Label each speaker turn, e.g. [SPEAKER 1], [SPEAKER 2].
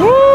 [SPEAKER 1] Woo!